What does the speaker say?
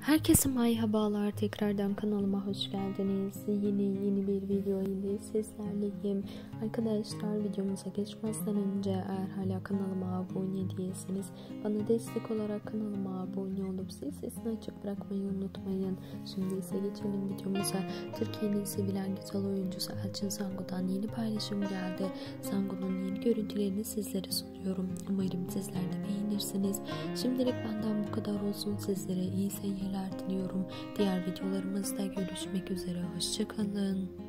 Herkese merhabalar. Tekrardan kanalıma hoş geldiniz. Yeni yeni bir video ile sizlerleyim. Arkadaşlar videomuza geçmezden önce eğer hala kanalıma abone değilseniz bana destek olarak kanalıma abone olup zil sesini açık bırakmayı unutmayın. Şimdi ise geçelim videomuza. Türkiye'nin sevilen güzel oyuncusu Elçin Sango'dan yeni paylaşım geldi. Sango'nun yeni görüntülerini sizlere sunuyorum. Umarım sizler de beğenirsiniz. Şimdilik benden bu kadar olsun. Sizlere iyi seyirler diliyorum. Diğer videolarımızda görüşmek üzere. Hoşçakalın.